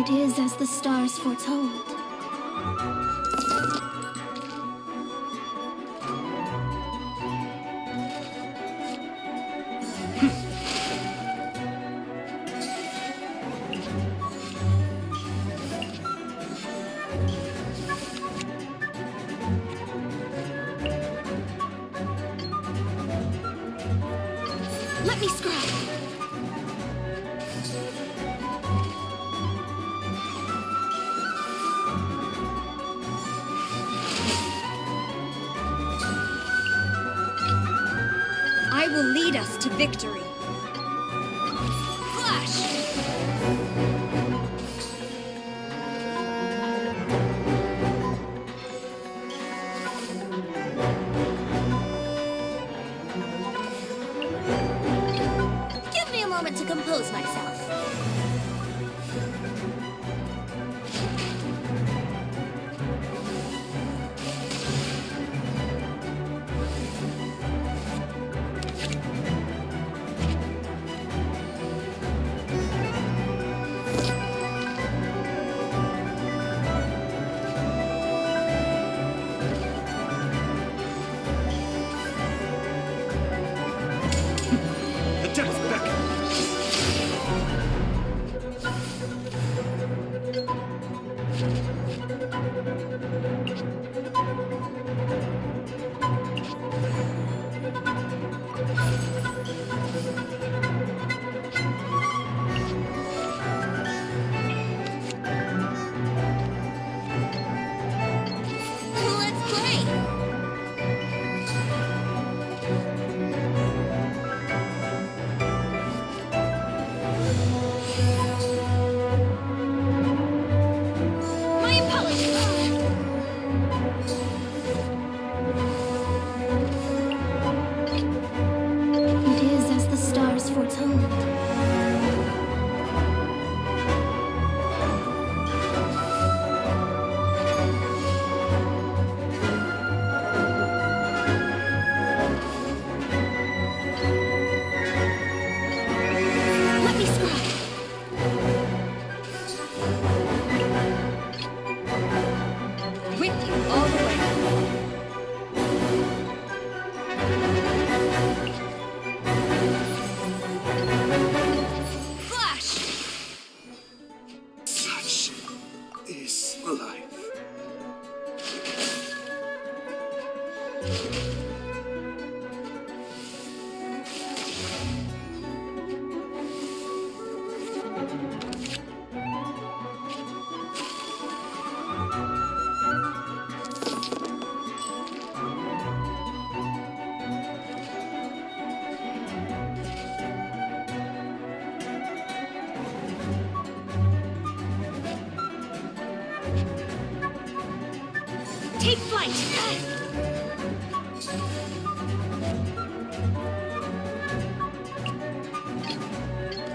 It is as the stars foretold. Me. I will lead us to victory.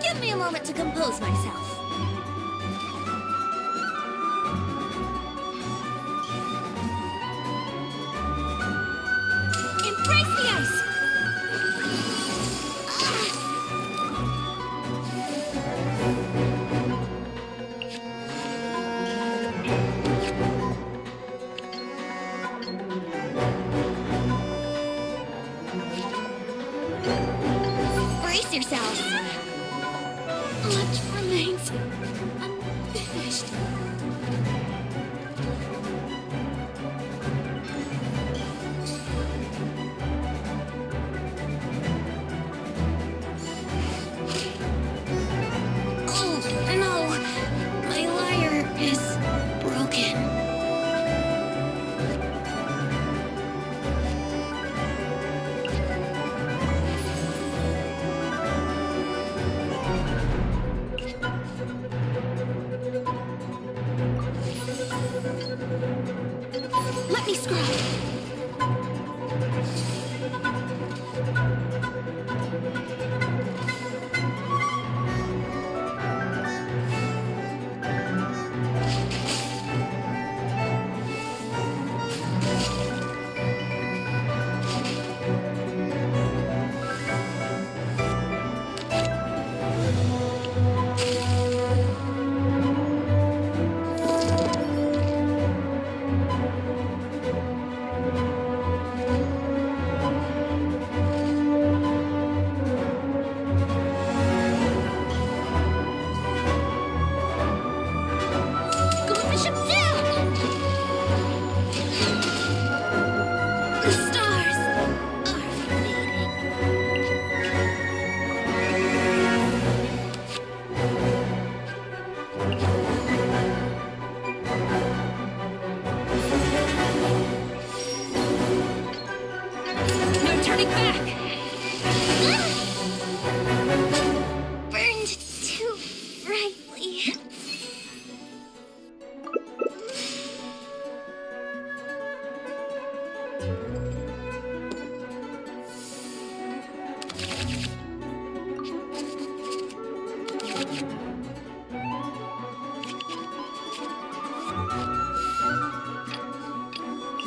Give me a moment to compose myself. Embrace the ice! Brace coming back. Burned too brightly.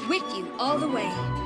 With you all the way.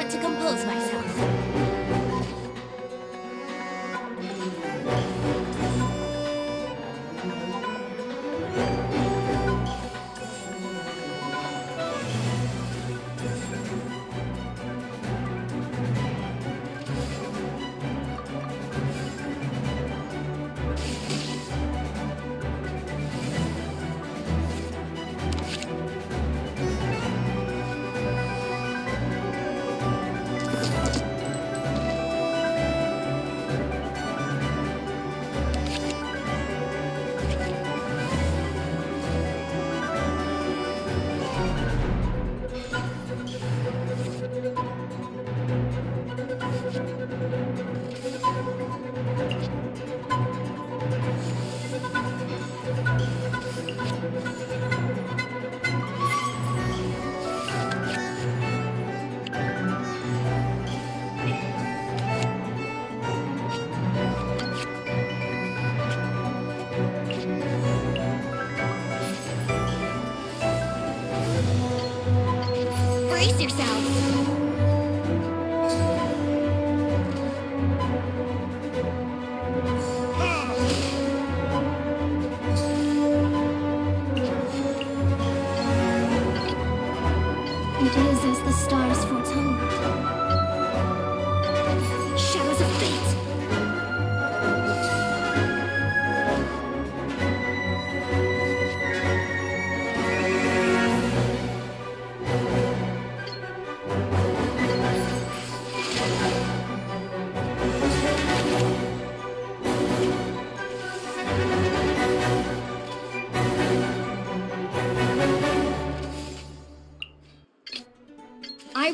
Moment to compose myself. It is as the stars foretold.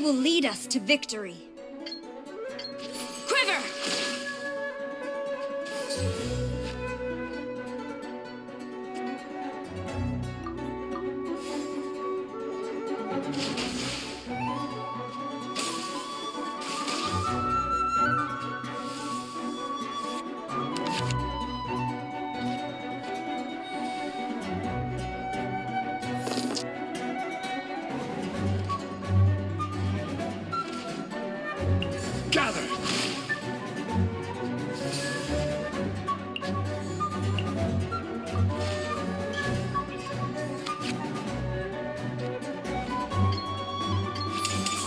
Will lead us to victory. Gather!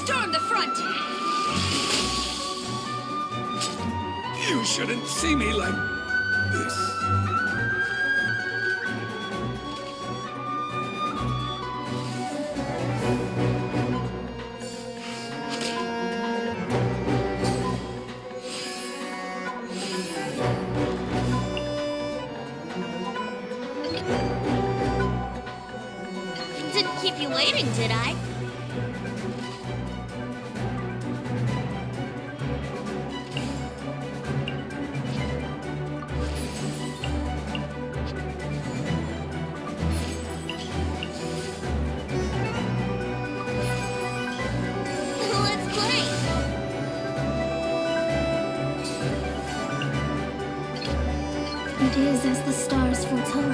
Storm the front! You shouldn't see me like is as the stars foretold.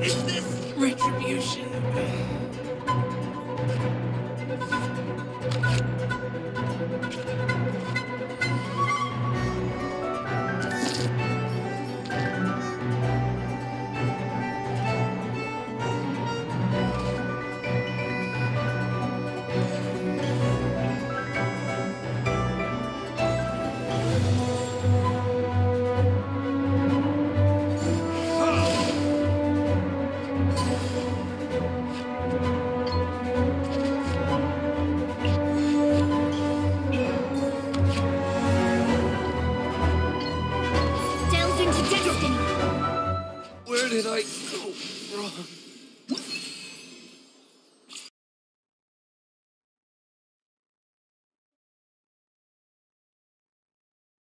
Is this retribution?